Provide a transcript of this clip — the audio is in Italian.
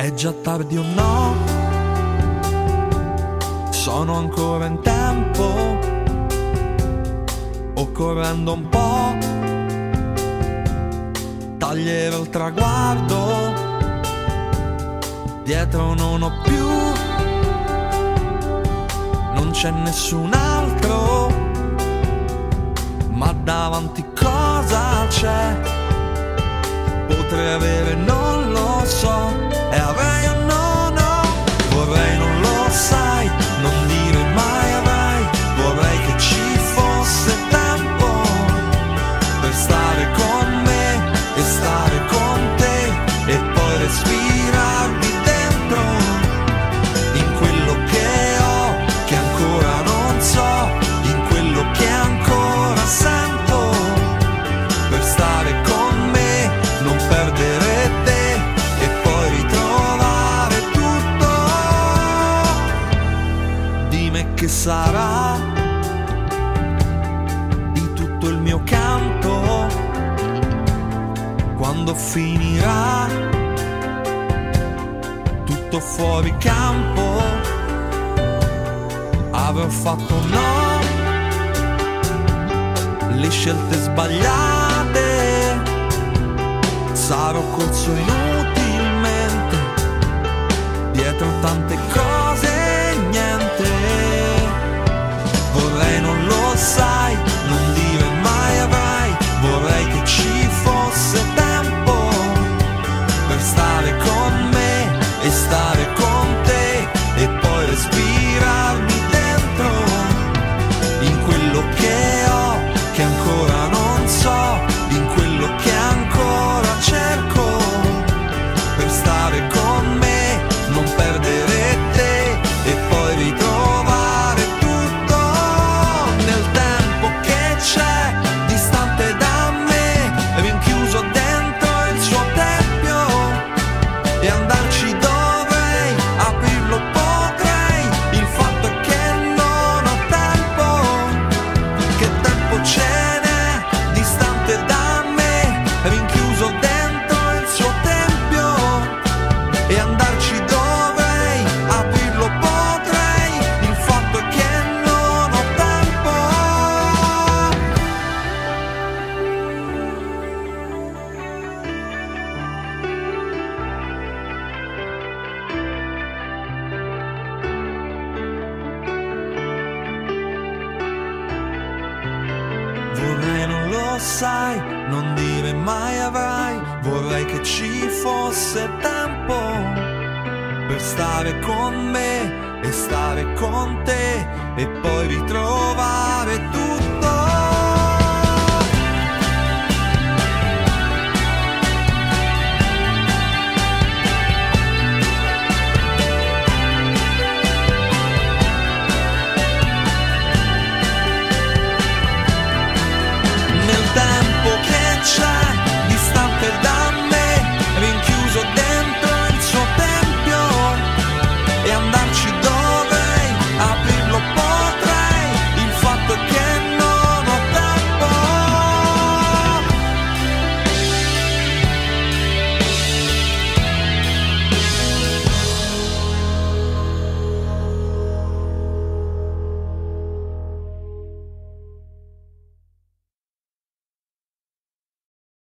È già tardi o no? Sono ancora in tempo? O correndo un po'? Taglierò il traguardo? Dietro non ho più Non c'è nessun altro Ma davanti cosa Di me che sarà di tutto il mio canto. Quando finirà tutto fuori campo. Avrò fatto no. Le scelte sbagliate. Sarò corso inutilmente dietro tante cose e andarci dovrei, aprirlo potrei, il fatto è che non ho tempo, che tempo ce n'è, distante da me, rinchiuso dentro il suo tempio. E andarci dovrei, sai, non dire mai avrai, vorrei che ci fosse tempo per stare con me e stare con te e poi ritrovare tutto